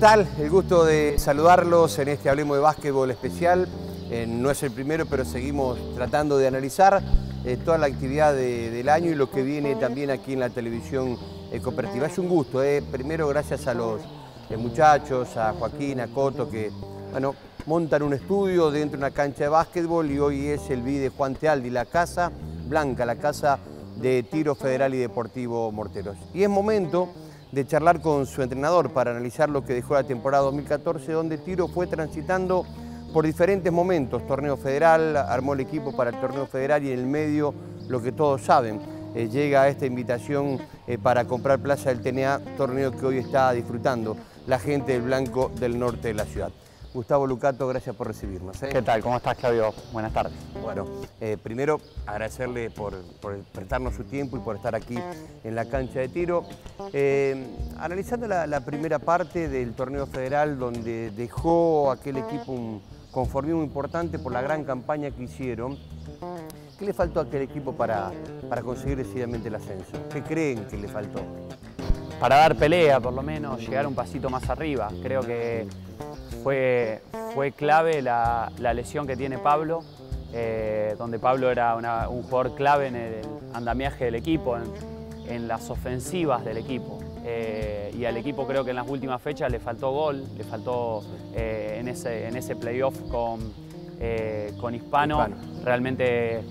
¿Qué tal? El gusto de saludarlos en este Hablemos de Básquetbol especial. Eh, no es el primero, pero seguimos tratando de analizar eh, toda la actividad del año y lo que viene también aquí en la televisión eh, cooperativa. Es un gusto, primero gracias a los muchachos, a Joaquín, a Coto, que bueno, montan un estudio dentro de una cancha de básquetbol y hoy es el vi de Juan Tealdi, la Casa Blanca, la Casa de Tiro Federal y Deportivo Morteros. Y es momento de charlar con su entrenador para analizar lo que dejó la temporada 2014, donde Tiro fue transitando por diferentes momentos, torneo federal, armó el equipo para el torneo federal y en el medio, lo que todos saben, eh, llega esta invitación eh, para comprar plaza del TNA, torneo que hoy está disfrutando la gente del Blanco del norte de la ciudad. Gustavo Lucato, gracias por recibirnos. ¿eh? ¿Qué tal? ¿Cómo estás, Claudio? Buenas tardes. Bueno, primero agradecerle por, prestarnos su tiempo y por estar aquí en la cancha de tiro. analizando la, la, primera parte del torneo federal donde dejó aquel equipo un, conformismo importante por la gran campaña que hicieron. ¿Qué le faltó a aquel equipo para, para conseguir decididamente el ascenso? ¿Qué creen que le faltó? Para dar pelea, por lo menos, llegar un pasito más arriba. Creo que fue, fue clave la, lesión que tiene Pablo, eh, donde Pablo era un jugador clave en el andamiaje del equipo, en las ofensivas del equipo. Eh, y al equipo creo que en las últimas fechas le faltó gol, le faltó eh, en, ese, en ese playoff con, eh, con Hispano. Realmente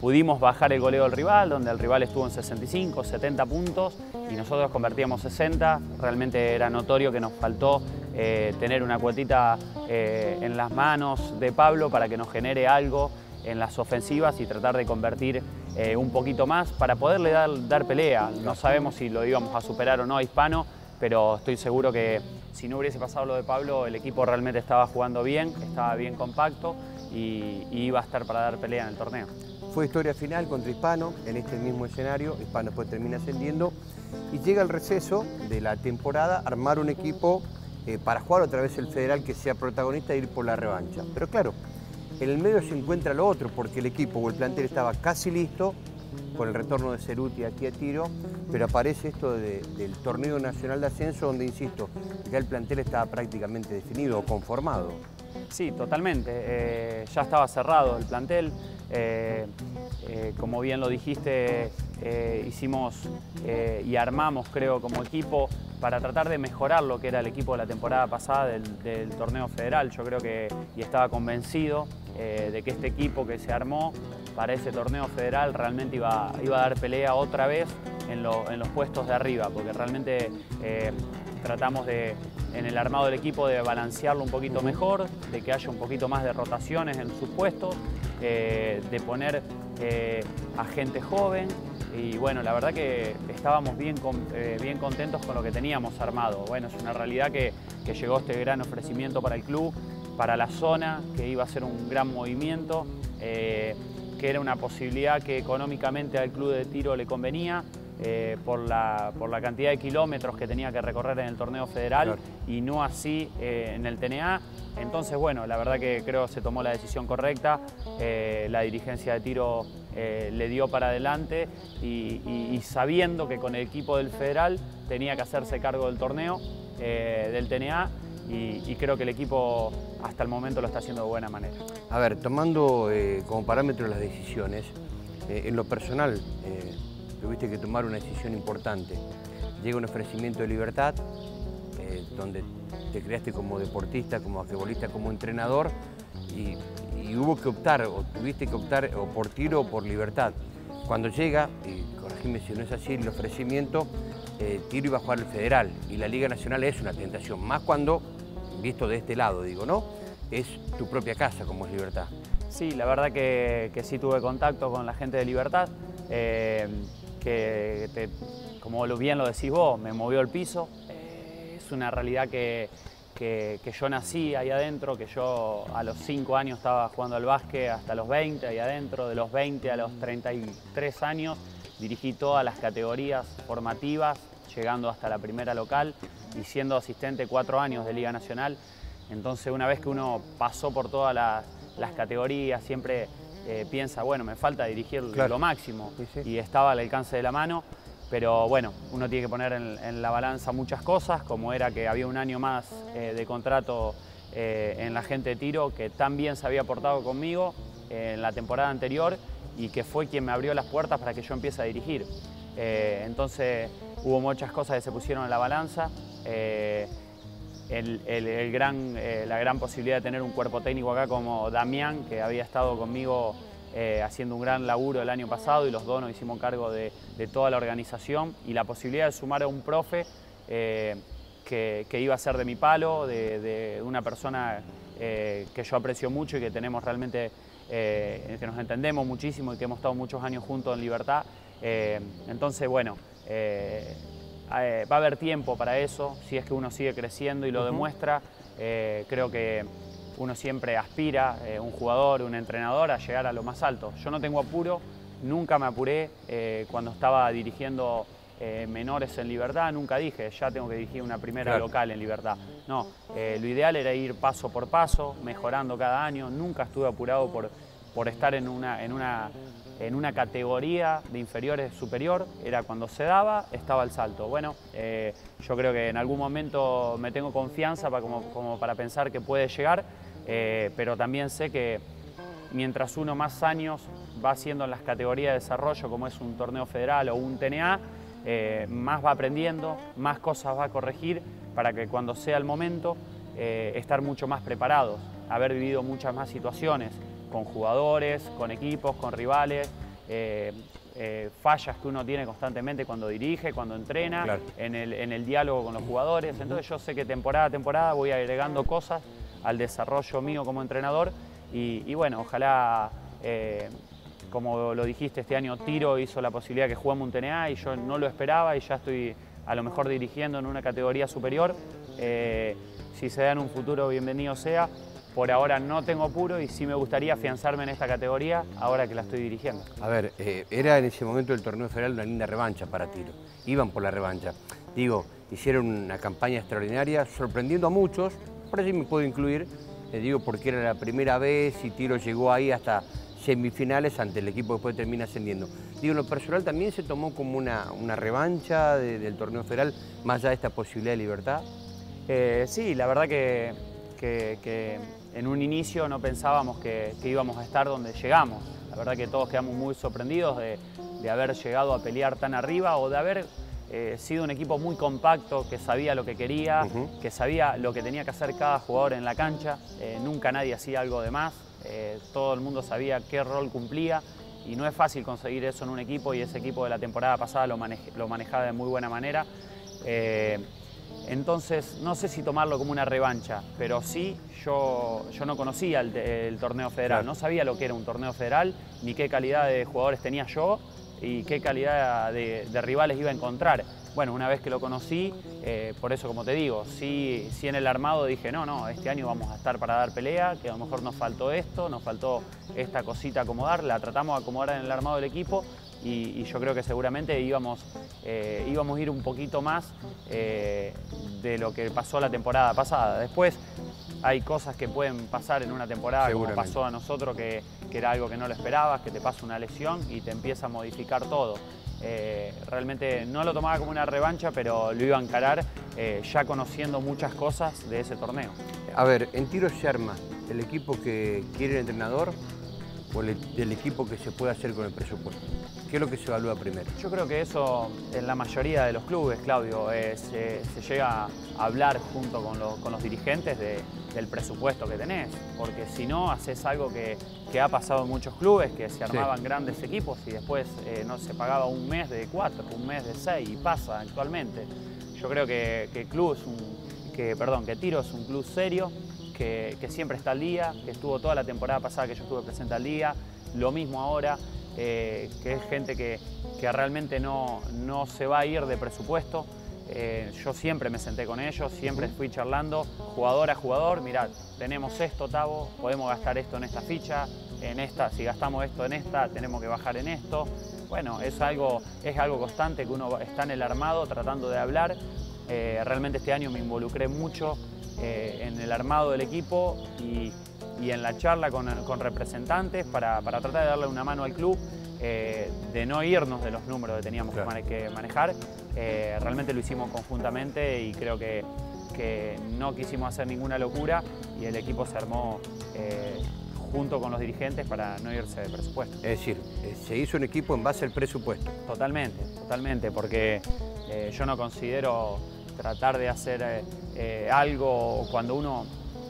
pudimos bajar el goleo del rival, donde el rival estuvo en 65, 70 puntos y nosotros convertíamos 60. Realmente era notorio que nos faltó tener una cuotita en las manos de Pablo para que nos genere algo en las ofensivas y tratar de convertir eh, un poquito más para poderle dar, dar pelea. No sabemos si lo íbamos a superar o no a Hispano, pero estoy seguro que si no hubiese pasado lo de Pablo, el equipo realmente estaba jugando bien, estaba bien compacto y, iba a estar para dar pelea en el torneo. Fue historia final contra Hispano en este mismo escenario, Hispano después termina ascendiendo y llega el receso de la temporada armar un equipo eh, para jugar otra vez el federal que sea protagonista e ir por la revancha. Pero claro, en el medio se encuentra lo otro, porque el equipo o el plantel estaba casi listo, con el retorno de Ceruti aquí a tiro, pero aparece esto del torneo nacional de ascenso, donde, insisto, ya el plantel estaba prácticamente definido o conformado. Sí, totalmente. Eh, ya estaba cerrado el plantel. Eh, eh, como bien lo dijiste, hicimos y armamos, creo, como equipo para tratar de mejorar lo que era el equipo de la temporada pasada del, torneo federal. Yo creo que, y estaba convencido de que este equipo que se armó para ese torneo federal realmente iba, iba a dar pelea otra vez en, en los puestos de arriba, porque realmente tratamos de, en el armado del equipo de balancearlo un poquito mejor, de que haya un poquito más de rotaciones en sus puestos, eh, de poner eh, a gente joven y bueno, la verdad que estábamos bien, eh, bien contentos con lo que teníamos armado. Bueno, es una realidad que, que llegó este gran ofrecimiento para el club, para la zona, que iba a ser un gran movimiento, que era una posibilidad que económicamente al club de tiro le convenía, eh, por, la, por, la, cantidad de kilómetros que tenía que recorrer en el torneo federal y no así eh, en el TNA. Entonces, bueno, la verdad que creo que se tomó la decisión correcta, eh, la dirigencia de tiro le dio para adelante y, sabiendo que con el equipo del federal tenía que hacerse cargo del torneo, del TNA, y, creo que el equipo hasta el momento lo está haciendo de buena manera. A ver, tomando como parámetro las decisiones, en lo personal, tuviste que tomar una decisión importante. Llega un ofrecimiento de libertad, eh, donde te creaste como deportista, como basquetbolista, como entrenador, y, hubo que optar, o tuviste que optar o por tiro o por libertad. Cuando llega, y corregime si no es así, el ofrecimiento, tiro iba a jugar el federal, y la Liga Nacional es una tentación, más cuando, visto de este lado, digo, ¿no? Es tu propia casa como es Libertad. Sí, la verdad que, sí tuve contacto con la gente de Libertad. Eh, que, como bien lo decís vos, me movió el piso. Eh, es una realidad que, yo nací ahí adentro, que yo a los 5 años estaba jugando al básquet hasta los 20 ahí adentro, de los 20 a los 33 años dirigí todas las categorías formativas, llegando hasta la primera local y siendo asistente cuatro años de Liga Nacional. Entonces una vez que uno pasó por todas las categorías, siempre eh, piensa, bueno, me falta dirigir lo máximo y estaba al alcance de la mano, pero bueno, uno tiene que poner en, la balanza muchas cosas, como era que había un año más eh, de contrato eh, en la gente de tiro que tan bien se había portado conmigo en la temporada anterior y que fue quien me abrió las puertas para que yo empiece a dirigir. entonces hubo muchas cosas que se pusieron en la balanza. El, gran, la gran posibilidad de tener un cuerpo técnico acá como Damián, que había estado conmigo eh, haciendo un gran laburo el año pasado y los dos nos hicimos cargo de, toda la organización y la posibilidad de sumar a un profe eh, que, iba a ser de mi palo, de, una persona eh, que yo aprecio mucho y que tenemos realmente, que nos entendemos muchísimo y que hemos estado muchos años juntos en libertad. entonces, bueno, va a haber tiempo para eso, si es que uno sigue creciendo y lo demuestra. creo que uno siempre aspira, eh, un jugador, un entrenador, a llegar a lo más alto. Yo no tengo apuro, nunca me apuré eh, cuando estaba dirigiendo eh, menores en libertad, nunca dije, ya tengo que dirigir una primera local en libertad. No, lo ideal era ir paso por paso, mejorando cada año, nunca estuve apurado por, por estar en una, en, una, en una categoría de inferiores superior, era cuando se daba, estaba el salto. Bueno, yo creo que en algún momento me tengo confianza para, como, para pensar que puede llegar eh, pero también sé que mientras uno más años va haciendo en las categorías de desarrollo, como es un torneo federal o un TNA, eh, más va aprendiendo, más cosas va a corregir para que cuando sea el momento eh, estar mucho más preparados, haber vivido muchas más situaciones con jugadores, con equipos, con rivales, fallas que uno tiene constantemente cuando dirige, cuando entrena, en, el, en el diálogo con los jugadores. Entonces yo sé que temporada a temporada voy agregando cosas al desarrollo mío como entrenador y, bueno, ojalá, eh, como lo dijiste, este año Tiro hizo la posibilidad que juguemos un TNA y yo no lo esperaba y ya estoy a lo mejor dirigiendo en una categoría superior. Eh, si se da en un futuro, bienvenido sea. Por ahora no tengo apuro y sí me gustaría afianzarme en esta categoría ahora que la estoy dirigiendo. A ver, eh, era en ese momento el torneo federal una linda revancha para Tiro. Iban por la revancha. Digo, hicieron una campaña extraordinaria, sorprendiendo a muchos, por eso me puedo incluir, digo porque era la primera vez y Tiro llegó ahí hasta semifinales ante el equipo que después termina ascendiendo. Digo, lo personal también se tomó como una, una revancha del torneo federal, más allá de esta posibilidad de libertad. Eh, sí, la verdad que, que, en un inicio no pensábamos que, íbamos a estar donde llegamos. La verdad que todos quedamos muy sorprendidos de, de haber llegado a pelear tan arriba o de haber eh, sido un equipo muy compacto, que sabía lo que quería, que sabía lo que tenía que hacer cada jugador en la cancha. Eh, nunca nadie hacía algo de más, eh, todo el mundo sabía qué rol cumplía y no es fácil conseguir eso en un equipo y ese equipo de la temporada pasada lo, manejaba de muy buena manera. Entonces, no sé si tomarlo como una revancha, pero sí, yo, yo no conocía el, torneo federal, no sabía lo que era un torneo federal, ni qué calidad de jugadores tenía yo, y qué calidad de, rivales iba a encontrar. Bueno, una vez que lo conocí, eh, por eso como te digo, sí, sí en el armado dije, no, no, este año vamos a estar para dar pelea, que a lo mejor nos faltó esto, nos faltó esta cosita acomodar, la tratamos de acomodar en el armado del equipo y, yo creo que seguramente íbamos, eh, íbamos a ir un poquito más eh, de lo que pasó la temporada pasada. Después hay cosas que pueden pasar en una temporada, como pasó a nosotros, que, era algo que no lo esperabas, que te pasa una lesión y te empieza a modificar todo. Eh, realmente no lo tomaba como una revancha, pero lo iba a encarar ya conociendo muchas cosas de ese torneo. A ver, en tiro se arma el equipo que quiere el entrenador o del equipo que se puede hacer con el presupuesto? ¿Qué es lo que se evalúa primero? Yo creo que eso en la mayoría de los clubes, Claudio, se, llega a hablar junto con, los dirigentes del presupuesto que tenés, porque si no haces algo que, ha pasado en muchos clubes, que se armaban grandes equipos y después eh, no se pagaba un mes de cuatro, un mes de seis, y pasa actualmente. Yo creo que, que club es un, que, perdón, que Tiro es un club serio, que, siempre está al día, que estuvo toda la temporada pasada que yo estuve presente al día, lo mismo ahora, eh, que es gente que, realmente no, no, se va a ir de presupuesto. Eh, yo siempre me senté con ellos, siempre fui charlando, jugador a jugador, mirad, tenemos esto, Tavo, podemos gastar esto en esta ficha, en esta, si gastamos esto en esta, tenemos que bajar en esto. Bueno, es algo, es algo constante que uno está en el armado tratando de hablar. Eh, realmente este año me involucré mucho eh, en el armado del equipo y, en la charla con, representantes para, tratar de darle una mano al club. eh, de no irnos de los números que teníamos que manejar. Eh, realmente lo hicimos conjuntamente y creo que, que, no quisimos hacer ninguna locura y el equipo se armó junto con los dirigentes para no irse de presupuesto. Es decir, se hizo un equipo en base al presupuesto. Totalmente, totalmente, porque yo no considero tratar de hacer algo cuando uno,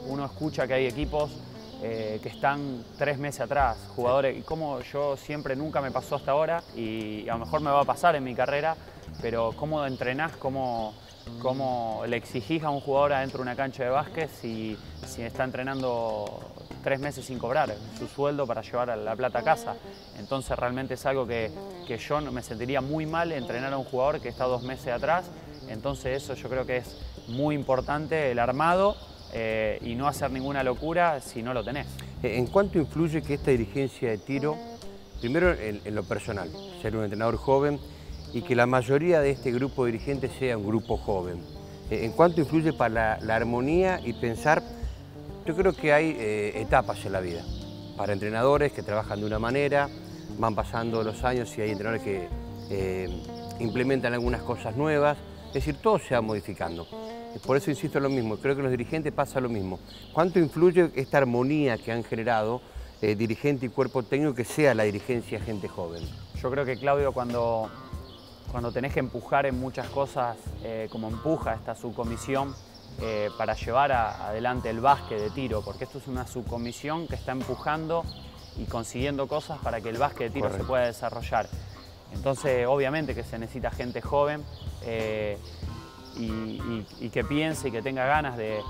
uno escucha que hay equipos eh, que están tres meses atrás, jugadores, y como yo siempre nunca me pasó hasta ahora, y a lo mejor me va a pasar en mi carrera, pero cómo entrenás, cómo, cómo le exigís a un jugador adentro de una cancha de básquet si, si está entrenando tres meses sin cobrar su sueldo para llevar la plata a casa. Entonces realmente es algo que, que yo me sentiría muy mal entrenar a un jugador que está dos meses atrás. Entonces eso yo creo que es muy importante, el armado eh, y no hacer ninguna locura si no lo tenés. Eh, ¿En cuánto influye que esta dirigencia de tiro, primero en, lo personal, ser un entrenador joven y que la mayoría de este grupo de dirigentes sea un grupo joven? Eh, ¿En cuánto influye para la, armonía y pensar, yo creo que hay etapas en la vida, para entrenadores que trabajan de una manera, van pasando los años y hay entrenadores que implementan algunas cosas nuevas, es decir, todo se va modificando. Por eso insisto en lo mismo, creo que los dirigentes pasa lo mismo. ¿Cuánto influye esta armonía que han generado eh, dirigente y cuerpo técnico que sea la dirigencia gente joven? Yo creo que Claudio cuando, cuando tenés que empujar en muchas cosas, eh, como empuja esta subcomisión, eh, para llevar adelante el básquet de tiro, porque esto es una subcomisión que está empujando y consiguiendo cosas para que el básquet de tiro se pueda desarrollar. Entonces, obviamente que se necesita gente joven y, que piense y que tenga ganas de,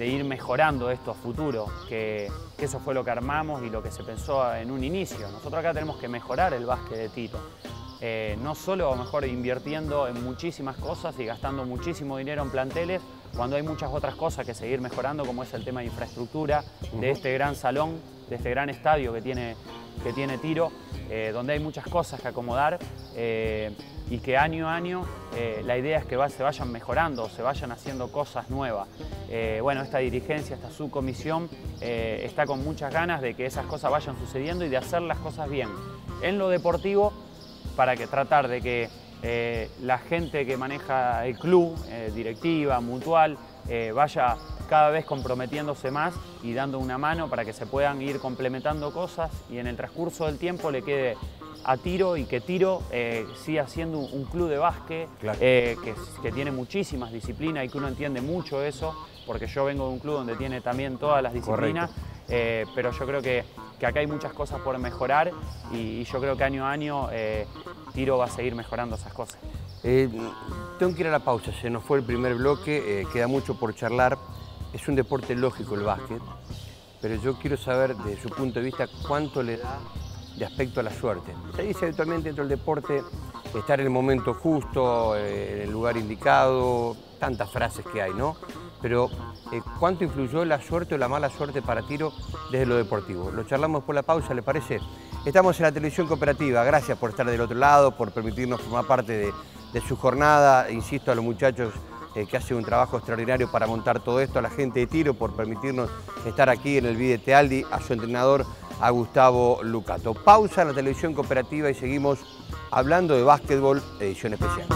ir mejorando esto a futuro, que, eso fue lo que armamos y lo que se pensó en un inicio. Nosotros acá tenemos que mejorar el básquet de Tito. Eh, no solo a mejor invirtiendo en muchísimas cosas y gastando muchísimo dinero en planteles, cuando hay muchas otras cosas que seguir mejorando, como es el tema de infraestructura, de este gran salón, de este gran estadio que tiene, que tiene Tiro, eh, donde hay muchas cosas que acomodar. Eh, y que año a año eh, la idea es que se vayan mejorando, se vayan haciendo cosas nuevas. Bueno, esta dirigencia, esta subcomisión está con muchas ganas de que esas cosas vayan sucediendo y de hacer las cosas bien. En lo deportivo, para que tratar de que la gente que maneja el club, directiva, mutual, vaya cada vez comprometiéndose más y dando una mano para que se puedan ir complementando cosas y en el transcurso del tiempo le quede a Tiro y que Tiro eh, siga siendo un, club de básquet eh, que, tiene muchísimas disciplinas y que uno entiende mucho eso, porque yo vengo de un club donde tiene también todas las disciplinas, eh, pero yo creo que, acá hay muchas cosas por mejorar y, yo creo que año a año Tiro va a seguir mejorando esas cosas. tengo que ir a la pausa, se nos fue el primer bloque, queda mucho por charlar. Es un deporte lógico el básquet, pero yo quiero saber desde su punto de vista cuánto le da de aspecto a la suerte. Se dice habitualmente dentro del deporte estar en el momento justo, eh, en el lugar indicado, tantas frases que hay, ¿no? Pero eh, ¿cuánto influyó la suerte o la mala suerte para Tiro desde lo deportivo? Lo charlamos por la pausa, ¿le parece? Estamos en la televisión cooperativa, gracias por estar del otro lado, por permitirnos formar parte de, su jornada. Insisto a los muchachos eh, que hacen un trabajo extraordinario para montar todo esto, a la gente de Tiro por permitirnos estar aquí en el Videte Aldi, a su entrenador a Gustavo Lucato. Pausa en la televisión cooperativa y seguimos hablando de básquetbol, edición especial.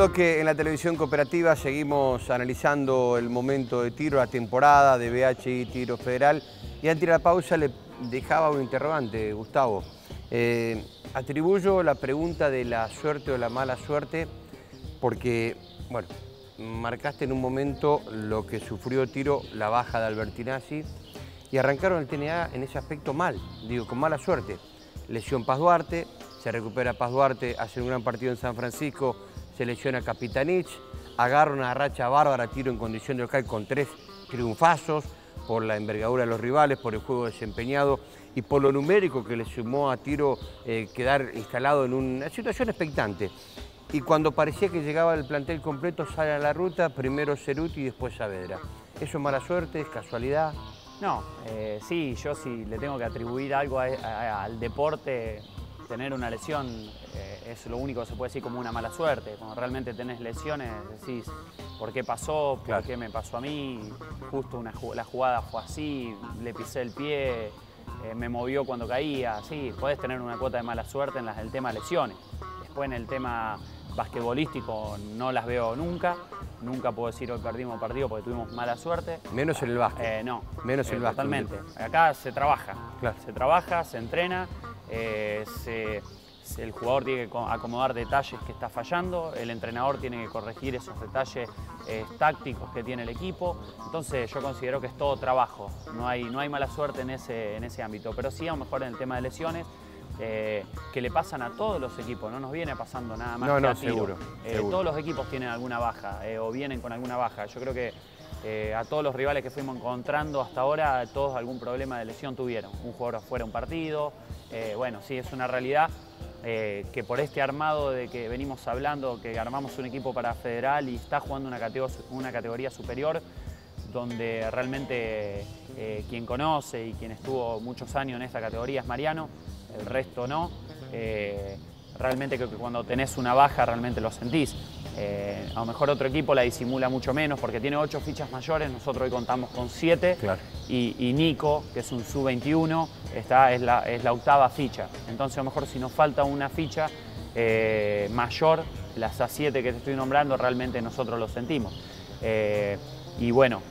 Bloque en la televisión cooperativa, seguimos analizando el momento de tiro, la temporada de BHI Tiro Federal. Y antes de la pausa le dejaba un interrogante, Gustavo. Eh, atribuyo la pregunta de la suerte o la mala suerte porque, bueno, marcaste en un momento lo que sufrió Tiro, la baja de Albertinazzi, y arrancaron el TNA en ese aspecto mal, digo, con mala suerte. Lesión Paz Duarte, se recupera Paz Duarte, hace un gran partido en San Francisco, se lesiona Capitanich, agarra una racha bárbara, Tiro en condición de local con tres triunfazos, por la envergadura de los rivales, por el juego desempeñado y por lo numérico que le sumó a Tiro eh, quedar instalado en una situación expectante. Y cuando parecía que llegaba el plantel completo, sale a la ruta, primero Ceruti y después Saavedra. ¿Eso es mala suerte? ¿Es casualidad? No, eh, sí, yo sí le tengo que atribuir algo al deporte, tener una lesión eh, es lo único que se puede decir como una mala suerte. Cuando realmente tenés lesiones, decís, ¿por qué pasó? ¿Por qué me pasó a mí? Justo la jugada fue así, le pisé el pie, eh, me movió cuando caía. Sí, podés tener una cuota de mala suerte en el tema lesiones. Después en el tema basquetbolístico no las veo nunca. Nunca puedo decir hoy perdimos partido porque tuvimos mala suerte. Menos en el básquet. Eh, no. Menos en el básquet. Totalmente. Acá se trabaja. Se trabaja, se entrena, se el jugador tiene que acomodar detalles que está fallando, el entrenador tiene que corregir esos detalles eh, tácticos que tiene el equipo. Entonces yo considero que es todo trabajo, no hay, no hay mala suerte en ese, en ese ámbito, pero sí a lo mejor en el tema de lesiones. Eh, que le pasan a todos los equipos, no nos viene pasando nada más. No, que no, a tiro. seguro, eh, seguro. Todos los equipos tienen alguna baja o vienen con alguna baja. Yo creo que a todos los rivales que fuimos encontrando hasta ahora, todos algún problema de lesión tuvieron. Un jugador afuera un partido. Bueno, sí, es una realidad. Eh, que por este armado de que venimos hablando, que armamos un equipo para federal y está jugando una categoría, superior, donde realmente eh, quien conoce y quien estuvo muchos años en esta categoría es Mariano, el resto no. Realmente creo que cuando tenés una baja realmente lo sentís. Eh, a lo mejor otro equipo la disimula mucho menos porque tiene ocho fichas mayores, nosotros hoy contamos con siete. Y, Nico, que es un sub-21, está, es, la, es la octava ficha. Entonces a lo mejor si nos falta una ficha eh, mayor, las A7 que te estoy nombrando, realmente nosotros lo sentimos. Eh, y bueno,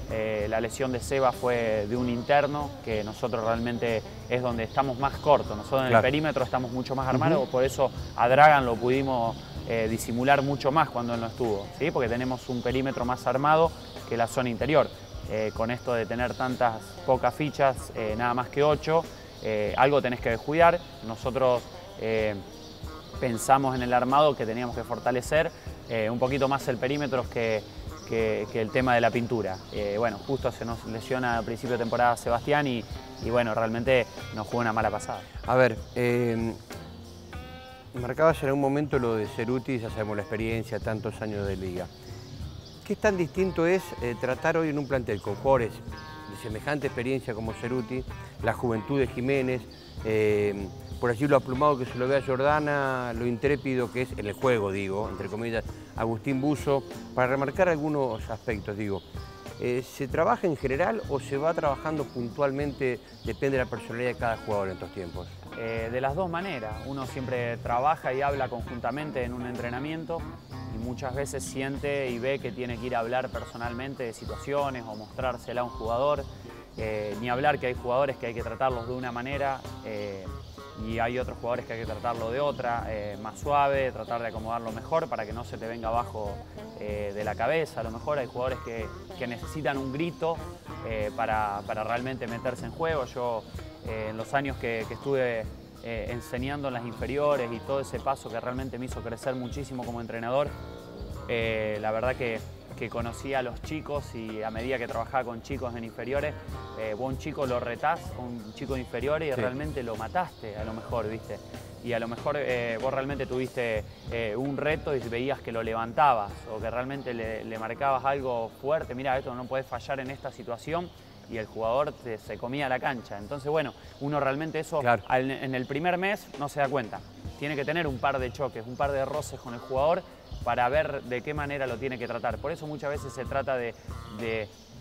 la lesión de Seba fue de un interno, que nosotros realmente es donde estamos más cortos. Nosotros en el perímetro estamos mucho más armados, por eso a Dragan lo pudimos eh, disimular mucho más cuando él no estuvo, ¿sí? porque tenemos un perímetro más armado que la zona interior. Eh, con esto de tener tantas pocas fichas, eh, nada más que ocho, algo tenés que descuidar. Nosotros pensamos en el armado que teníamos que fortalecer un poquito más el perímetro que, que, el tema de la pintura. bueno, justo se nos lesiona a principio de temporada Sebastián y, bueno, realmente nos jugó una mala pasada. A ver, Marcabas en un momento lo de Ceruti, ya sabemos la experiencia, tantos años de liga. ¿Qué tan distinto es eh, tratar hoy en un plantel con jugadores de semejante experiencia como Ceruti, la juventud de Jiménez, eh, por allí lo aplumado que se lo ve a Jordana, lo intrépido que es en el juego, digo, entre comillas, Agustín Buzo, para remarcar algunos aspectos, digo. Eh, ¿Se trabaja en general o se va trabajando puntualmente, depende de la personalidad de cada jugador en estos tiempos? Eh, de las dos maneras. Uno siempre trabaja y habla conjuntamente en un entrenamiento y muchas veces siente y ve que tiene que ir a hablar personalmente de situaciones o mostrársela a un jugador. Eh, ni hablar que hay jugadores que hay que tratarlos de una manera y hay otros jugadores que hay que tratarlo de otra, más suave, tratar de acomodarlo mejor para que no se te venga abajo de la cabeza. A lo mejor hay jugadores que, necesitan un grito para, para realmente meterse en juego. Yo eh, en los años que, estuve eh, enseñando en las inferiores y todo ese paso que realmente me hizo crecer muchísimo como entrenador, eh, la verdad que, que, conocí a los chicos y a medida que trabajaba con chicos en inferiores, vos un chico lo retás, un chico inferior y realmente lo mataste a lo mejor, ¿viste? Y a lo mejor vos realmente tuviste un reto y veías que lo levantabas o que realmente le, le marcabas algo fuerte, mira, esto no puedes fallar en esta situación y el jugador se comía la cancha. Entonces, bueno, uno realmente eso en el primer mes no se da cuenta. Tiene que tener un par de choques, un par de roces con el jugador para ver de qué manera lo tiene que tratar. Por eso muchas veces se trata de,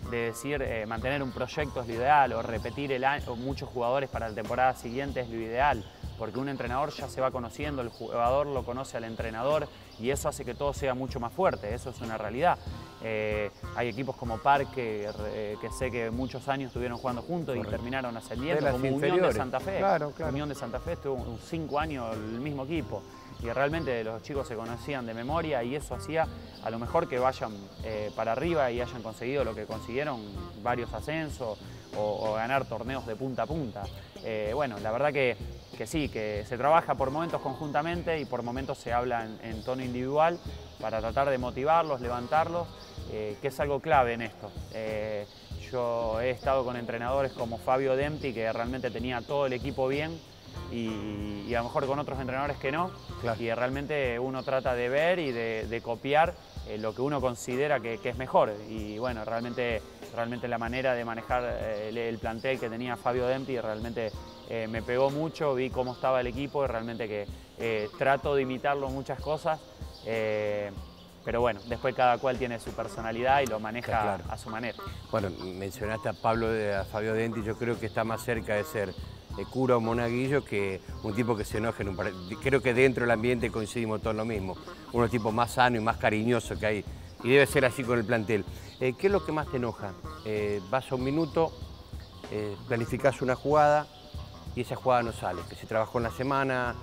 decir, eh, mantener un proyecto es lo ideal o repetir el año, muchos jugadores para la temporada siguiente es lo ideal porque un entrenador ya se va conociendo, el jugador lo conoce al entrenador y eso hace que todo sea mucho más fuerte, eso es una realidad. Eh, hay equipos como Parque, eh, que sé que muchos años estuvieron jugando juntos y terminaron ascendiendo, como Unión de Santa Fe. Unión de Santa Fe estuvo cinco años el mismo equipo. Y realmente los chicos se conocían de memoria y eso hacía a lo mejor que vayan eh, para arriba y hayan conseguido lo que consiguieron, varios ascensos o, ganar torneos de punta a punta. Eh, bueno, la verdad que, sí, que se trabaja por momentos conjuntamente y por momentos se habla en, tono individual para tratar de motivarlos, levantarlos, eh, que es algo clave en esto. yo he estado con entrenadores como Fabio Dempti, que realmente tenía todo el equipo bien, y, a lo mejor con otros entrenadores que no. Y realmente uno trata de ver y de, copiar eh, lo que uno considera que, es mejor. Y bueno, realmente, realmente la manera de manejar eh, el, plantel que tenía Fabio Dempti realmente eh, me pegó mucho, vi cómo estaba el equipo y realmente que trato de imitarlo muchas cosas. pero bueno, después cada cual tiene su personalidad y lo maneja a su manera. Bueno, mencionaste a Pablo, a Fabio Denti, yo creo que está más cerca de ser cura o monaguillo que un tipo que se enoje en un Creo que dentro del ambiente coincidimos todos lo mismo. Uno tipo más sano y más cariñoso que hay. Y debe ser así con el plantel. Eh, ¿Qué es lo que más te enoja? Eh, vas a un minuto, eh, planificas una jugada y esa jugada no sale. Que se trabajó en la semana,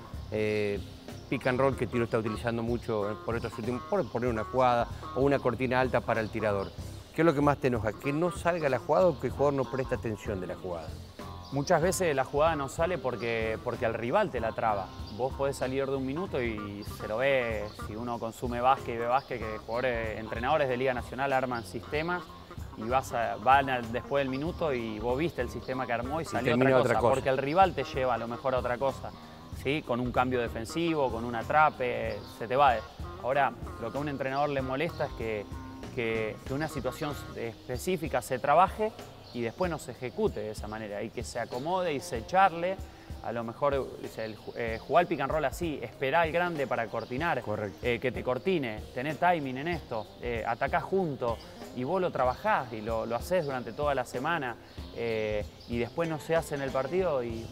pick and roll que Tiro está utilizando mucho por estos últimos, por poner una jugada o una cortina alta para el tirador. ¿Qué es lo que más te enoja? ¿Que no salga la jugada o que el jugador no presta atención de la jugada? Muchas veces la jugada no sale porque, porque el rival te la traba. Vos podés salir de un minuto y se lo ve, si uno consume básquet y ve básquet, que jugadores, entrenadores de Liga Nacional arman sistemas y vas a, van después del minuto y vos viste el sistema que armó y salió otra, cosa, porque el rival te lleva a lo mejor a otra cosa, ¿sí? con un cambio defensivo, con un atrape, se te va. Ahora, lo que a un entrenador le molesta es que, que, que una situación específica se trabaje y después no se ejecute de esa manera y que se acomode y se echarle. A lo mejor el, eh, jugar el pick and roll así, esperar al grande para cortinar, eh, que te cortine, tener timing en esto, eh, atacás junto y vos lo trabajás y lo, lo haces durante toda la semana eh, y después no se hace en el partido y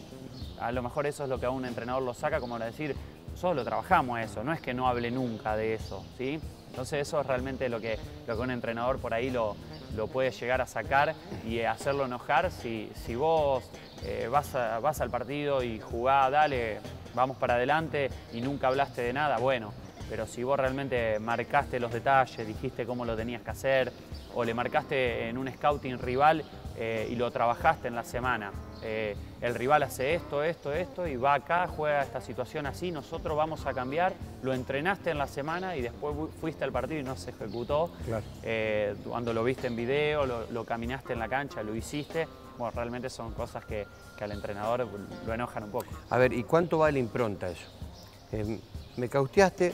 a lo mejor eso es lo que a un entrenador lo saca como para decir, solo trabajamos eso, no es que no hable nunca de eso, ¿sí? Entonces eso es realmente lo que, lo que un entrenador por ahí lo, lo puede llegar a sacar y hacerlo enojar. Si, si vos eh, vas, vas al partido y jugás, dale, vamos para adelante y nunca hablaste de nada, bueno, pero si vos realmente marcaste los detalles, dijiste cómo lo tenías que hacer, o le marcaste en un scouting rival eh, y lo trabajaste en la semana, eh, el rival hace esto, esto, esto y va acá, juega esta situación así, nosotros vamos a cambiar, lo entrenaste en la semana y después fuiste al partido y no se ejecutó. Eh, cuando lo viste en video, lo, caminaste en la cancha, lo hiciste, bueno, realmente son cosas que, al entrenador lo enojan un poco. A ver, ¿y cuánto vale impronta eso? Me cauteaste,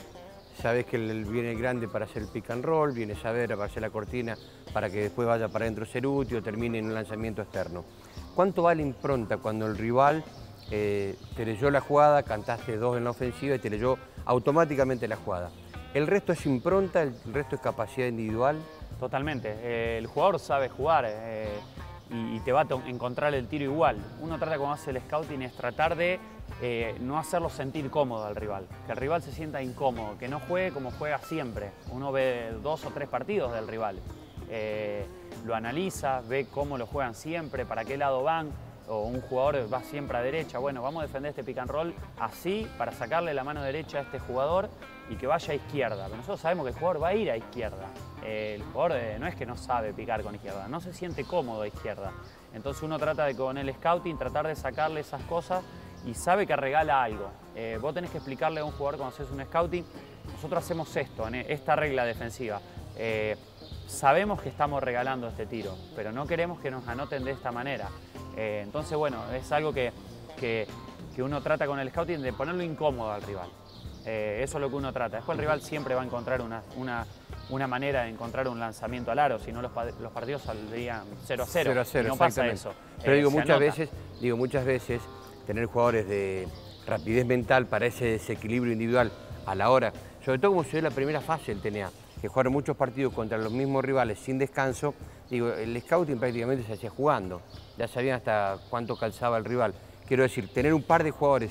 sabes que viene el grande para hacer el pick and roll, viene saber para hacer la cortina para que después vaya para adentro Ceruti o termine en un lanzamiento externo. ¿Cuánto vale impronta cuando el rival eh, te leyó la jugada, cantaste dos en la ofensiva y te leyó automáticamente la jugada? ¿El resto es impronta, el resto es capacidad individual? Totalmente. Eh, el jugador sabe jugar eh, y, te va a encontrar el tiro igual. Uno trata cuando hace el scouting es tratar de no hacerlo sentir cómodo al rival, que el rival se sienta incómodo, que no juegue como juega siempre. Uno ve dos o tres partidos del rival eh, lo analiza, ve cómo lo juegan siempre, para qué lado van, o un jugador va siempre a derecha, bueno, vamos a defender este pick and roll así para sacarle la mano derecha a este jugador y que vaya a izquierda. Pero nosotros sabemos que el jugador va a ir a izquierda. Eh, el jugador eh, no es que no sabe picar con izquierda, no se siente cómodo a izquierda. Entonces uno trata de con el scouting tratar de sacarle esas cosas y sabe que regala algo. vos tenés que explicarle a un jugador cuando haces un scouting, nosotros hacemos esto, esta regla defensiva sabemos que estamos regalando este tiro, pero no queremos que nos anoten de esta manera. Eh, entonces, bueno, es algo que, uno trata con el scouting de ponerlo incómodo al rival. Eh, eso es lo que uno trata. Después el rival siempre va a encontrar una, una, manera de encontrar un lanzamiento al aro, si no los, partidos saldrían 0 a 0. 0 a 0, no pasa eso. Pero digo, eh, muchas veces, digo, muchas veces tener jugadores de rapidez mental para ese desequilibrio individual a la hora, sobre todo como se ve la primera fase del TNA, que jugaron muchos partidos contra los mismos rivales sin descanso, digo, el scouting prácticamente se hacía jugando, ya sabían hasta cuánto calzaba el rival. Quiero decir, tener un par de jugadores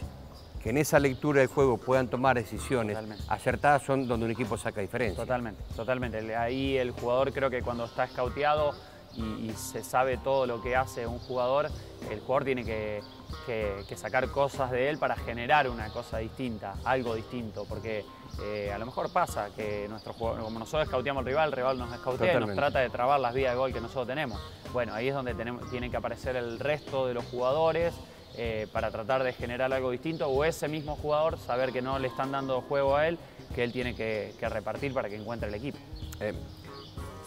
que en esa lectura del juego puedan tomar decisiones acertadas son donde un equipo saca diferencia. Totalmente, totalmente. Ahí el jugador creo que cuando está scouteado y, se sabe todo lo que hace un jugador, el jugador tiene que, que, sacar cosas de él para generar una cosa distinta, algo distinto, porque eh, a lo mejor pasa que nuestro jugador, como nosotros escauteamos al rival, el rival nos escautea y nos trata de trabar las vías de gol que nosotros tenemos. Bueno, ahí es donde tenemos, tiene que aparecer el resto de los jugadores eh, para tratar de generar algo distinto, o ese mismo jugador saber que no le están dando juego a él, que él tiene que, repartir para que encuentre el equipo. Eh,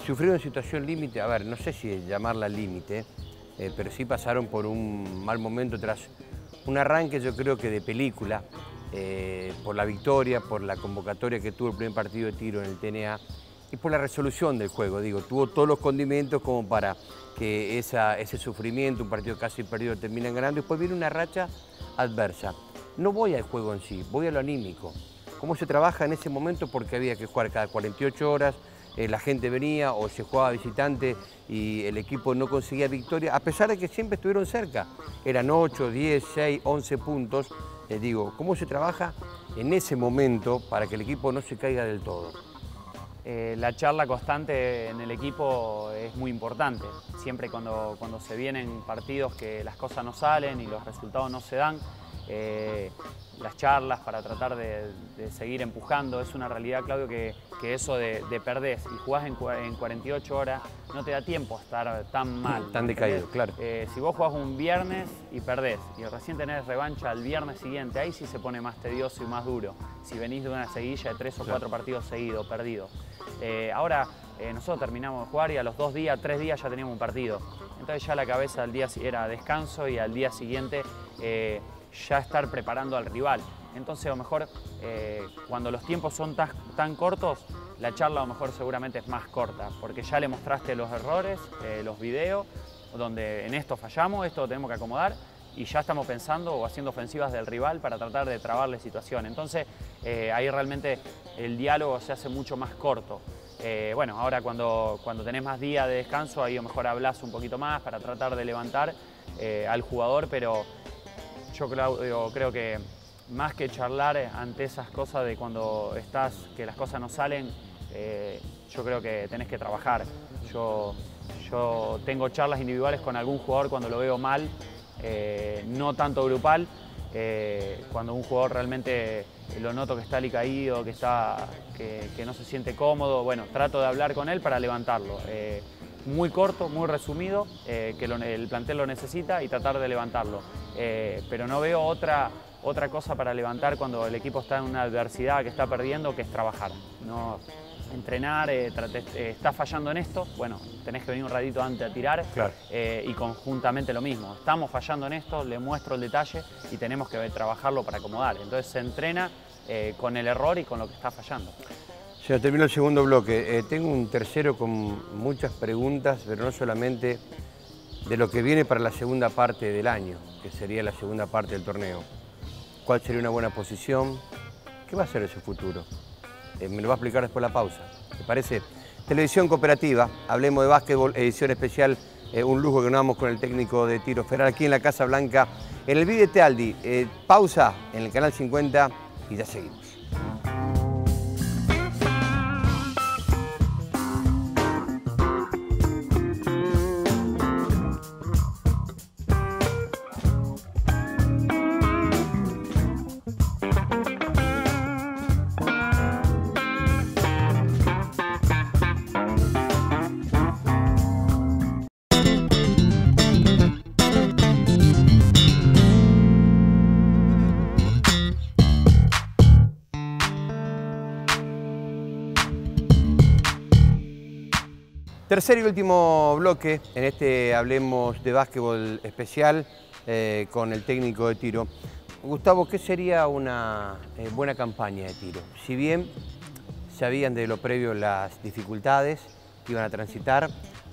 sufrieron situación límite, a ver, no sé si llamarla límite, eh, pero sí pasaron por un mal momento tras un arranque yo creo que de película, eh, por la victoria, por la convocatoria que tuvo el primer partido de tiro en el TNA y por la resolución del juego, digo, tuvo todos los condimentos como para que ese sufrimiento, un partido casi perdido, terminen ganando, y después viene una racha adversa. No voy al juego en sí, voy a lo anímico. ¿Cómo se trabaja en ese momento? Porque había que jugar cada 48 horas, eh, la gente venía o se jugaba visitante y el equipo no conseguía victoria, a pesar de que siempre estuvieron cerca. Eran 8, 10, 6, 11 puntos. Les digo, ¿cómo se trabaja en ese momento para que el equipo no se caiga del todo? Eh, la charla constante en el equipo es muy importante. Siempre cuando, cuando se vienen partidos que las cosas no salen y los resultados no se dan, eh, las charlas para tratar de, seguir empujando. Es una realidad, Claudio, que, eso de, perder y jugás en, 48 horas no te da tiempo a estar tan mal. Tan decaído, claro. Eh, si vos jugás un viernes y perdés y recién tenés revancha el viernes siguiente, ahí sí se pone más tedioso y más duro. Si venís de una seguilla de tres o cuatro partidos seguidos, perdidos. Eh, ahora nosotros terminamos de jugar y a los dos días, tres días ya teníamos un partido. Entonces ya la cabeza al día era descanso y al día siguiente ya estar preparando al rival. Entonces a lo mejor eh, cuando los tiempos son tan, cortos, la charla a lo mejor seguramente es más corta, porque ya le mostraste los errores, eh, los videos, donde en esto fallamos, esto lo tenemos que acomodar y ya estamos pensando o haciendo ofensivas del rival para tratar de trabarle situación. Entonces eh, ahí realmente el diálogo se hace mucho más corto. bueno, ahora cuando, cuando tenés más días de descanso, ahí a lo mejor hablas un poquito más para tratar de levantar al jugador, pero yo creo, creo que más que charlar ante esas cosas de cuando estás, que las cosas no salen, eh, yo creo que tenés que trabajar. Yo, yo tengo charlas individuales con algún jugador cuando lo veo mal, eh, no tanto grupal, eh, cuando un jugador realmente lo noto que está alicaído, que, está, que, no se siente cómodo, bueno, trato de hablar con él para levantarlo muy corto, muy resumido, que el plantel lo necesita y tratar de levantarlo. Eh, pero no veo otra, otra cosa para levantar cuando el equipo está en una adversidad que está perdiendo, que es trabajar. No entrenar, eh, eh, estás fallando en esto, bueno, tenés que venir un ratito antes a tirar y conjuntamente lo mismo. Estamos fallando en esto, le muestro el detalle y tenemos que trabajarlo para acomodar. Entonces se entrena con el error y con lo que está fallando. Ya termino el segundo bloque. tengo un tercero con muchas preguntas, pero no solamente de lo que viene para la segunda parte del año, que sería la segunda parte del torneo. ¿Cuál sería una buena posición? ¿Qué va a ser ese futuro? Eh, me lo va a explicar después de la pausa. ¿Te parece? Televisión Cooperativa, hablemos de básquetbol, edición especial, eh, un lujo que nos con el técnico de tiro Ferrar aquí en la Casa Blanca. En el vídeo Aldi, eh, pausa en el canal 50 y ya seguimos. Tercer y último bloque en este Hablemos de Básquetbol especial eh, con el técnico de tiro. Gustavo, ¿qué sería una eh, buena campaña de tiro? Si bien sabían de lo previo las dificultades que iban a transitar,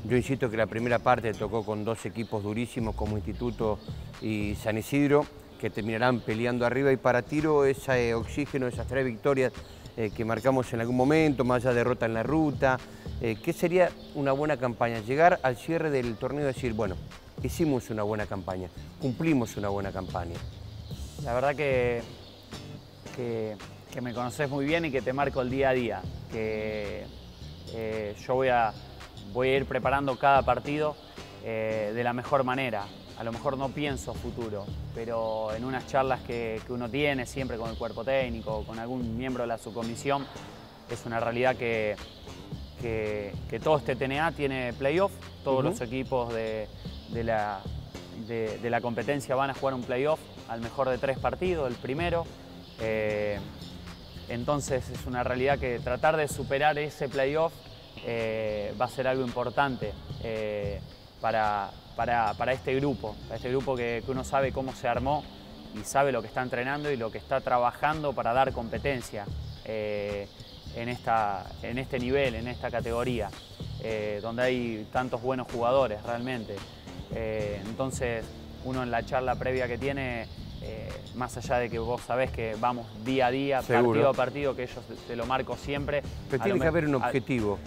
yo insisto que la primera parte tocó con dos equipos durísimos como Instituto y San Isidro, que terminarán peleando arriba y para tiro ese oxígeno, esas tres victorias eh, que marcamos en algún momento, más allá de derrota en la ruta. Eh, ¿Qué sería una buena campaña? Llegar al cierre del torneo y decir, bueno, hicimos una buena campaña, cumplimos una buena campaña. La verdad que, que, me conoces muy bien y que te marco el día a día, que eh, yo voy a, voy a ir preparando cada partido de la mejor manera. A lo mejor no pienso futuro, pero en unas charlas que, uno tiene siempre con el cuerpo técnico, con algún miembro de la subcomisión, es una realidad que, que, todo este TNA tiene playoff, todos los equipos de, la, de, la competencia van a jugar un playoff al mejor de tres partidos, el primero. Eh, entonces es una realidad que tratar de superar ese playoff eh, va a ser algo importante eh, para, para, este grupo, para este grupo que, uno sabe cómo se armó y sabe lo que está entrenando y lo que está trabajando para dar competencia eh, en, esta, en este nivel, en esta categoría, donde hay tantos buenos jugadores realmente. entonces uno en la charla previa que tiene más allá de que vos sabés que vamos día a día, partido a partido, que ellos te lo marco siempre. Pero tiene que haber un objetivo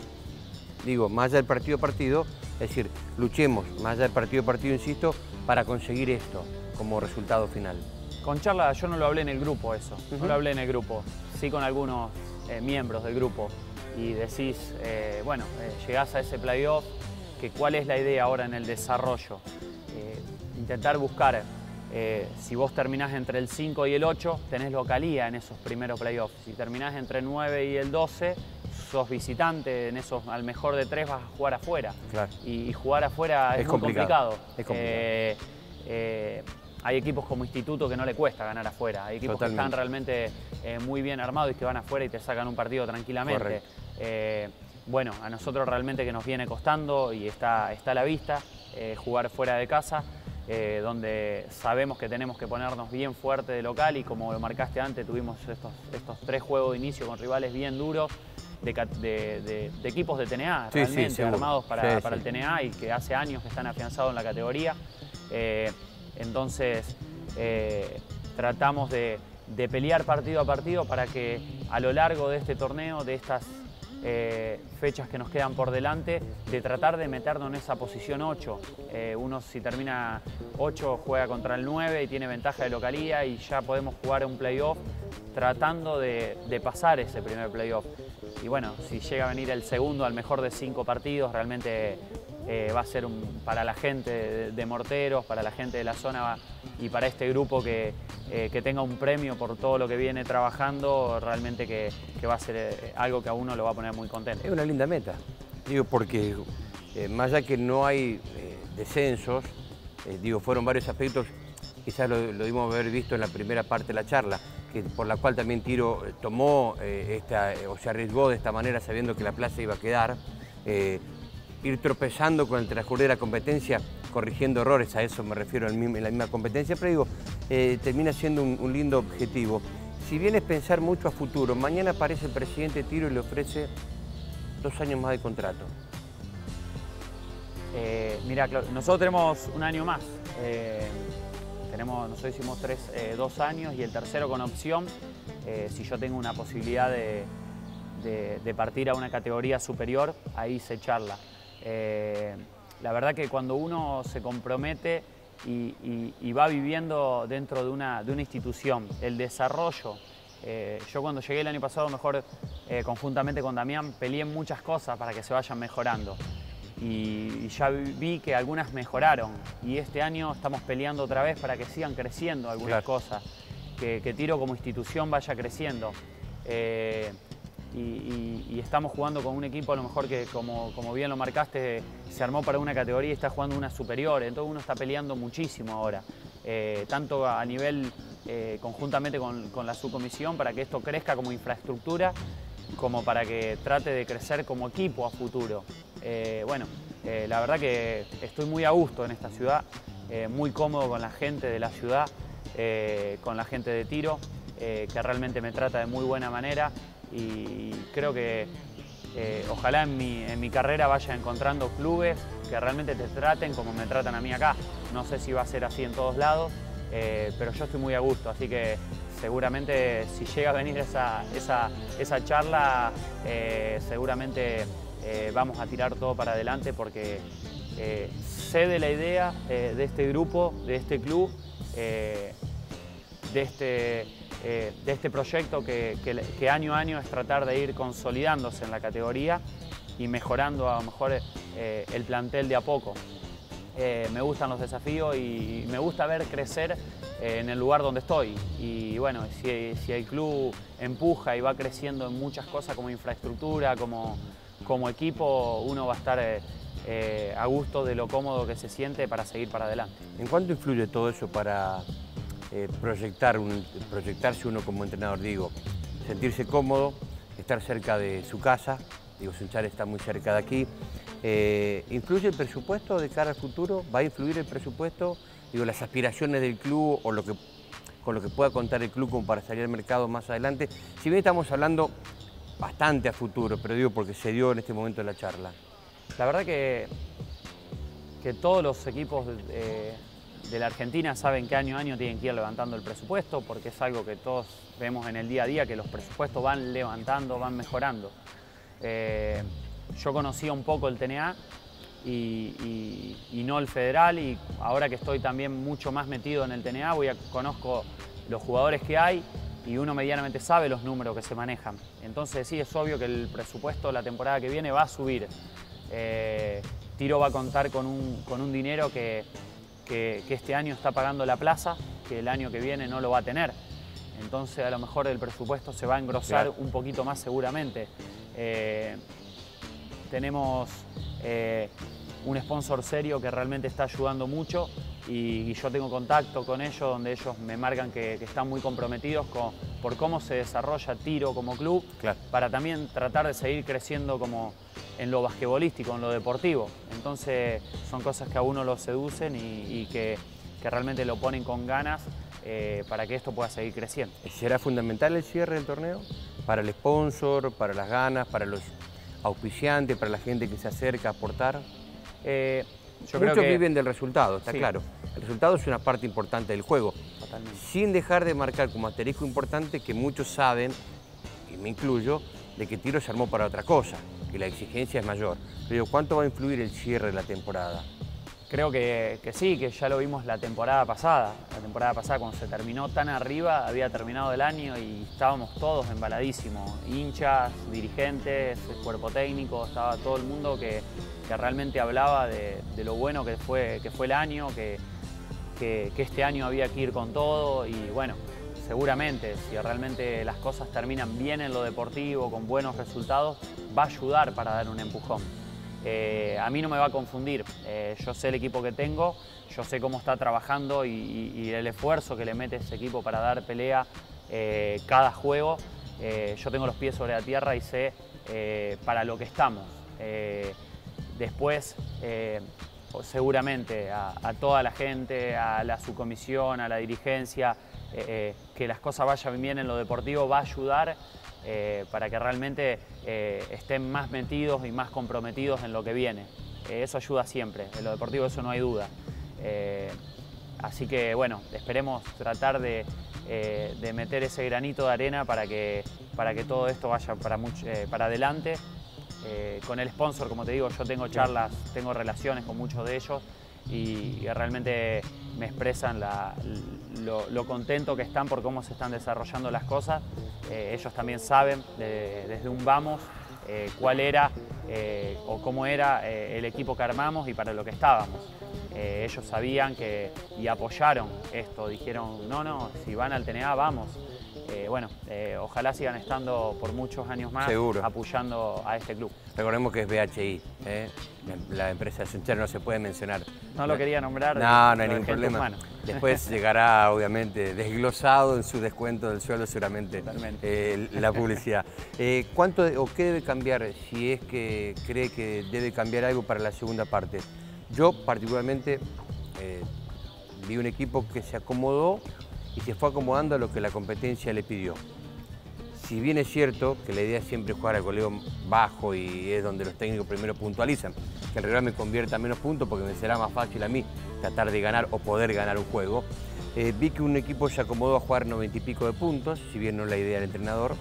digo, más allá del partido a partido, es decir, luchemos más allá del partido a partido, insisto, para conseguir esto como resultado final. Con charla yo no lo hablé en el grupo eso, no lo hablé en el grupo, sí con algunos eh, miembros del grupo y decís, eh, bueno, eh, llegás a ese playoff, que cuál es la idea ahora en el desarrollo. intentar buscar, si vos terminás entre el 5 y el 8, tenés localía en esos primeros playoffs. Si terminás entre el 9 y el 12, sos visitante, en esos al mejor de tres vas a jugar afuera. Y, jugar afuera es, muy complicado. Eh, eh, hay equipos como Instituto que no le cuesta ganar afuera. Hay equipos que están realmente eh, muy bien armados y que van afuera y te sacan un partido tranquilamente. bueno, a nosotros realmente que nos viene costando y está, está a la vista jugar fuera de casa. donde sabemos que tenemos que ponernos bien fuerte de local y como lo marcaste antes, tuvimos estos, estos tres juegos de inicio con rivales bien duros de, equipos de TNA, realmente armados para, el TNA y que hace años que están afianzados en la categoría. Eh, entonces, eh, tratamos de, pelear partido a partido para que a lo largo de este torneo, de estas eh, fechas que nos quedan por delante, de tratar de meternos en esa posición 8. uno si termina 8 juega contra el 9 y tiene ventaja de localía y ya podemos jugar un playoff tratando de, pasar ese primer playoff. Y bueno, si llega a venir el segundo al mejor de cinco partidos, realmente eh, va a ser para la gente de, Morteros, para la gente de la zona y para este grupo que, eh, que, tenga un premio por todo lo que viene trabajando, realmente que, va a ser eh, algo que a uno lo va a poner muy contento. Es una linda meta, digo, porque más allá que no hay descensos, digo, fueron varios aspectos, quizás lo, lo dimos haber visto en la primera parte de la charla, por la cual también Tiro eh, tomó eh, esta, eh, o se arriesgó de esta manera sabiendo que la plaza iba a quedar. ir tropezando con el transcurrir de la competencia, corrigiendo errores, a eso me refiero en la misma competencia, pero digo, termina siendo un, lindo objetivo. Si bien es pensar mucho a futuro, mañana aparece el presidente Tiro y le ofrece dos años más de contrato. mira, nosotros tenemos un año más. Tenemos, nosotros hicimos tres, eh, dos años y el tercero con opción, eh, si yo tengo una posibilidad de, partir a una categoría superior, ahí se charla. Eh, la verdad que cuando uno se compromete y, va viviendo dentro de una, de una institución, el desarrollo, yo cuando llegué el año pasado, mejor conjuntamente con Damián, peleé muchas cosas para que se vayan mejorando. Y, ya vi que algunas mejoraron. Y este año estamos peleando otra vez para que sigan creciendo algunas cosas, que, Tiro como institución vaya creciendo. Eh, y, estamos jugando con un equipo a lo mejor que, como, bien lo marcaste, se armó para una categoría y está jugando una superior, entonces uno está peleando muchísimo ahora, eh, tanto a nivel eh, conjuntamente con, la subcomisión para que esto crezca como infraestructura como para que trate de crecer como equipo a futuro. Eh, bueno, la verdad que estoy muy a gusto en esta ciudad, muy cómodo con la gente de la ciudad, con la gente de tiro, que realmente me trata de muy buena manera y creo que ojalá en mi, en mi carrera vaya encontrando clubes que realmente te traten como me tratan a mí acá. No sé si va a ser así en todos lados, pero yo estoy muy a gusto, así que seguramente si llega a venir esa, esa, charla, eh, seguramente eh, vamos a tirar todo para adelante porque eh, sé de la idea de este grupo, de este club, de, este, de este proyecto que, año a año es tratar de ir consolidándose en la categoría y mejorando a lo mejor el plantel de a poco. eh, me gustan los desafíos y me gusta ver crecer eh, en el lugar donde estoy. Y bueno, si, el club empuja y va creciendo en muchas cosas como infraestructura, como, como equipo, uno va a estar eh, a gusto de lo cómodo que se siente para seguir para adelante. ¿En cuánto influye todo eso para proyectar proyectarse uno como entrenador? Digo, sentirse cómodo, estar cerca de su casa, digo, Sunchar está muy cerca de aquí, eh, ¿Influye el presupuesto de cara al futuro? ¿Va a influir el presupuesto? Digo, las aspiraciones del club o lo que, con lo que pueda contar el club para salir al mercado más adelante. Si bien estamos hablando bastante a futuro, pero digo porque se dio en este momento la charla. La verdad que, que todos los equipos de, la Argentina saben que año a año tienen que ir levantando el presupuesto porque es algo que todos vemos en el día a día, que los presupuestos van levantando, van mejorando. Eh, yo conocía un poco el TNA y, no el federal y ahora que estoy también mucho más metido en el TNA, voy conozco los jugadores que hay y uno medianamente sabe los números que se manejan. Entonces sí, es obvio que el presupuesto la temporada que viene va a subir. Eh, Tiro va a contar con un, dinero que, este año está pagando la plaza, que el año que viene no lo va a tener. Entonces a lo mejor el presupuesto se va a engrosar un poquito más seguramente. Eh, tenemos eh, un sponsor serio que realmente está ayudando mucho y, yo tengo contacto con ellos donde ellos me marcan que, están muy comprometidos por cómo se desarrolla Tiro como club para también tratar de seguir creciendo como en lo basquetbolístico, en lo deportivo. Entonces son cosas que a uno lo seducen y, que, realmente lo ponen con ganas eh, para que esto pueda seguir creciendo. ¿Será fundamental el cierre del torneo? Para el sponsor, para las ganas, para los auspiciante para la gente que se acerca a aportar? Eh, yo Muchos creo que... viven del resultado, está claro. El resultado es una parte importante del juego. Sin dejar de marcar como asterisco importante que muchos saben, y me incluyo, de que Tiro se armó para otra cosa, que la exigencia es mayor. Pero ¿cuánto va a influir el cierre de la temporada? Creo que, sí, que ya lo vimos la temporada pasada. La temporada pasada cuando se terminó tan arriba, había terminado el año y estábamos todos embaladísimos. Hinchas, dirigentes, cuerpo técnico, estaba todo el mundo que, realmente hablaba de, lo bueno que fue, que fue el año, que, que, este año había que ir con todo y bueno, seguramente si realmente las cosas terminan bien en lo deportivo, con buenos resultados, va a ayudar para dar un empujón. Eh, a mí no me va a confundir. Eh, yo sé el equipo que tengo, yo sé cómo está trabajando y, el esfuerzo que le mete ese equipo para dar pelea eh, cada juego. yo tengo los pies sobre la tierra y sé para lo que estamos. después, seguramente a, toda la gente, a la subcomisión, a la dirigencia, que las cosas vayan bien en lo deportivo va a ayudar eh, para que realmente eh, estén más metidos y más comprometidos en lo que viene. Eh, eso ayuda siempre, en lo deportivo eso no hay duda. así que bueno, esperemos tratar de, meter ese granito de arena para que, para que todo esto vaya para, para adelante. con el sponsor, como te digo, yo tengo charlas, tengo relaciones con muchos de ellos y, realmente me expresan lo, contento que están por cómo se están desarrollando las cosas. Eh, ellos también saben desde un vamos eh, cuál era eh, o cómo era el equipo que armamos y para lo que estábamos. ellos sabían que, y apoyaron esto, dijeron, no, no, si van al TNA, vamos. Eh, bueno, eh, ojalá sigan estando por muchos años más apoyando a este club. Recordemos que es BHI, ¿eh? la empresa de Sunchero no se puede mencionar. No lo quería nombrar. No, no hay ningún problema. Después llegará, obviamente, desglosado en su descuento del sueldo seguramente la publicidad. ¿Cuánto o qué debe cambiar si es que cree que debe cambiar algo para la segunda parte? Yo particularmente vi un equipo que se acomodó y se fue acomodando a lo que la competencia le pidió. Si bien es cierto que la idea es siempre jugar al goleo bajo y es donde los técnicos primero puntualizan, que el rival me convierta menos puntos porque me será más fácil a mí tratar de ganar o poder ganar un juego, eh, vi que un equipo se acomodó a jugar 90 y pico de puntos, si bien no es la idea del entrenador.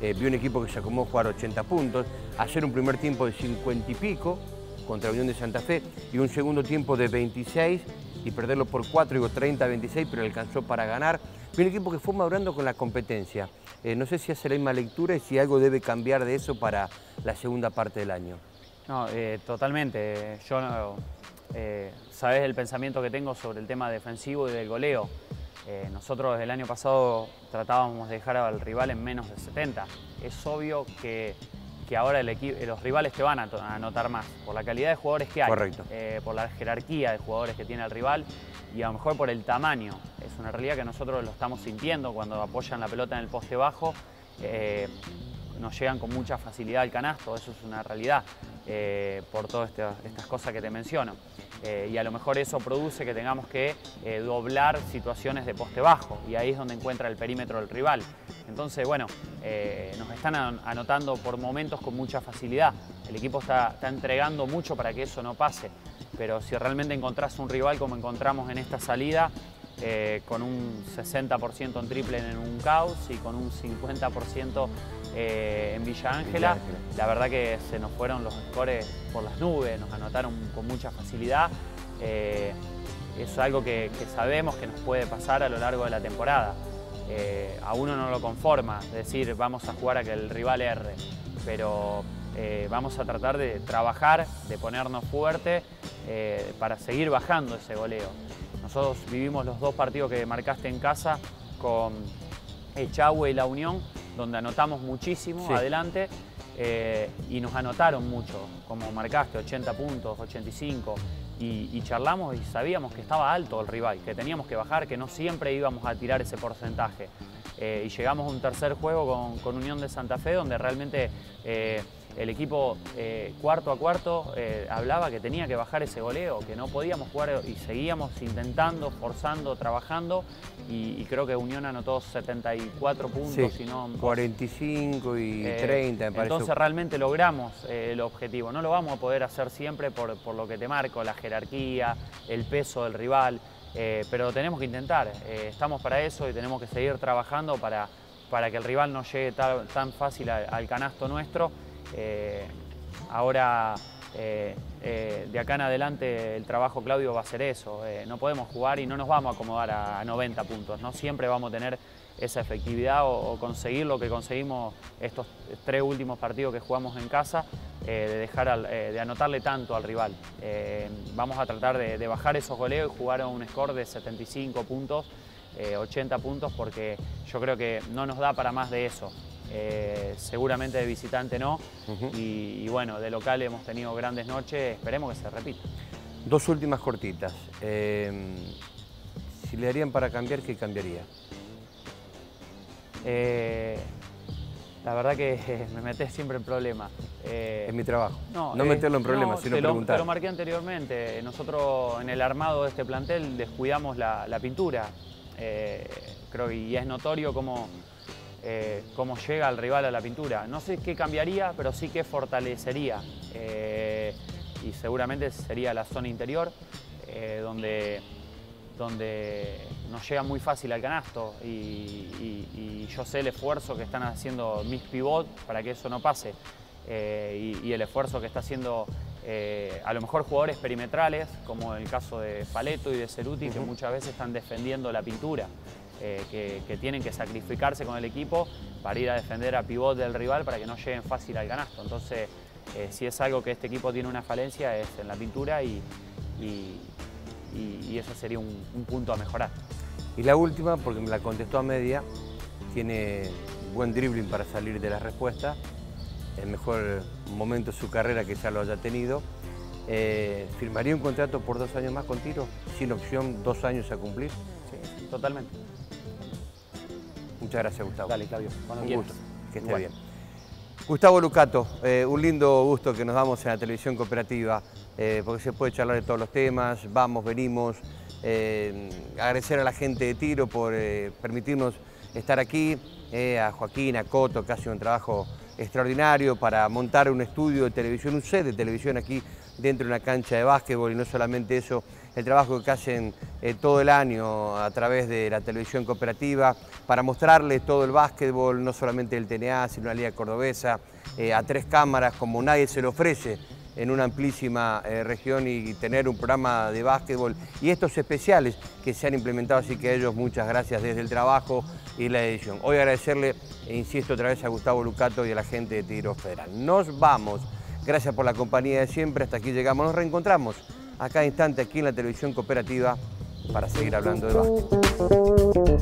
Eh, vi un equipo que se acomodó a jugar 80 puntos, hacer un primer tiempo de 50 y pico contra Unión de Santa Fe y un segundo tiempo de 26 y perderlo por 4, digo 30-26, pero alcanzó para ganar. un equipo que fue madurando con la competencia. Eh, no sé si hace la misma lectura y si algo debe cambiar de eso para la segunda parte del año. No, eh, totalmente. Yo eh, sabes el pensamiento que tengo sobre el tema defensivo y del goleo. Eh, nosotros el año pasado tratábamos de dejar al rival en menos de 70. Es obvio que, ahora el los rivales te van a, anotar más por la calidad de jugadores que hay, Correcto. Eh, por la jerarquía de jugadores que tiene el rival y a lo mejor por el tamaño. Es una realidad que nosotros lo estamos sintiendo cuando apoyan la pelota en el poste bajo nos llegan con mucha facilidad al canasto, eso es una realidad eh, por todas estas cosas que te menciono. Eh, y a lo mejor eso produce que tengamos que eh, doblar situaciones de poste bajo y ahí es donde encuentra el perímetro del rival. Entonces, bueno, nos están anotando por momentos con mucha facilidad. El equipo está, está entregando mucho para que eso no pase, pero si realmente encontrás un rival como encontramos en esta salida, eh, con un 60% en triple en un caos y con un 50% eh, en Villa Ángela. La verdad que se nos fueron los scores por las nubes, nos anotaron con mucha facilidad. Eh, eso es algo que, sabemos que nos puede pasar a lo largo de la temporada. a uno no lo conforma, decir vamos a jugar a que el rival erre, pero vamos a tratar de trabajar, de ponernos fuerte para seguir bajando ese goleo. Nosotros vivimos los dos partidos que marcaste en casa con Echagüe y La Unión, donde anotamos muchísimo adelante eh, y nos anotaron mucho, como marcaste, 80 puntos, 85, y, charlamos y sabíamos que estaba alto el rival, que teníamos que bajar, que no siempre íbamos a tirar ese porcentaje. Eh, y llegamos a un tercer juego con, Unión de Santa Fe, donde realmente eh, el equipo eh, cuarto a cuarto eh, hablaba que tenía que bajar ese goleo, que no podíamos jugar y seguíamos intentando, forzando, trabajando y, creo que Unión anotó 74 puntos. Sí, 45 y 30 eh, me parece. Entonces realmente logramos el objetivo. No lo vamos a poder hacer siempre por, lo que te marco, la jerarquía, el peso del rival, pero tenemos que intentar. estamos para eso y tenemos que seguir trabajando para, para que el rival no llegue tan, fácil al canasto nuestro ahora, eh, eh, de acá en adelante, el trabajo, Claudio, va a ser eso. no podemos jugar y no nos vamos a acomodar a, 90 puntos. No siempre vamos a tener esa efectividad o, conseguir lo que conseguimos estos tres últimos partidos que jugamos en casa, de, dejar de anotarle tanto al rival. vamos a tratar de, de, bajar esos goleos y jugar a un score de 75 puntos, 80 puntos, porque yo creo que no nos da para más de eso. Eh, seguramente de visitante no. y, bueno, de local hemos tenido grandes noches, esperemos que se repita. Dos últimas cortitas. Eh, si le darían para cambiar, ¿qué cambiaría? Eh, la verdad que me metes siempre en problemas. es mi trabajo. No, meterlo en problemas, sino te preguntar. Te lo marqué anteriormente. Nosotros en el armado de este plantel descuidamos la, pintura. creo que es notorio cómo eh, cómo llega el rival a la pintura. No sé qué cambiaría, pero sí que fortalecería. Eh, y seguramente sería la zona interior, eh, donde, donde nos llega muy fácil al canasto. Y, yo sé el esfuerzo que están haciendo mis pivot para que eso no pase. Y, el esfuerzo que está haciendo a lo mejor jugadores perimetrales, como el caso de Paleto y de Ceruti, que muchas veces están defendiendo la pintura. Eh, que, tienen que sacrificarse con el equipo para ir a defender a pivot del rival para que no lleguen fácil al canasto. Entonces, eh, si es algo que este equipo tiene una falencia es en la pintura y, y, eso sería un, punto a mejorar. Y la última, porque me la contestó a media, tiene buen dribbling para salir de la respuesta, el mejor momento de su carrera que ya lo haya tenido. Eh, ¿Firmaría un contrato por dos años más con tiro, sin opción dos años a cumplir? Sí, totalmente. Muchas gracias, Gustavo. Dale, Claudio. Un gusto. Que esté bien. Gustavo Lucato, eh, un lindo gusto que nos damos en la televisión cooperativa, eh, porque se puede charlar de todos los temas, vamos, venimos. Eh, agradecer a la gente de Tiro por permitirnos estar aquí, a Joaquín, a Coto, que hace un trabajo extraordinario para montar un estudio de televisión, un set de televisión aquí dentro de una cancha de básquetbol y no solamente eso, el trabajo que hacen eh, todo el año a través de la televisión cooperativa para mostrarles todo el básquetbol, no solamente el TNA, sino la Liga Cordobesa, eh, a tres cámaras como nadie se lo ofrece en una amplísima eh, región y, tener un programa de básquetbol y estos especiales que se han implementado, así que a ellos muchas gracias desde el trabajo y la edición. Hoy agradecerle, e insisto otra vez, a Gustavo Lucato y a la gente de Tiro Federal. Nos vamos, gracias por la compañía de siempre, hasta aquí llegamos, nos reencontramos a cada instante aquí en la televisión cooperativa para seguir hablando de básquetbol.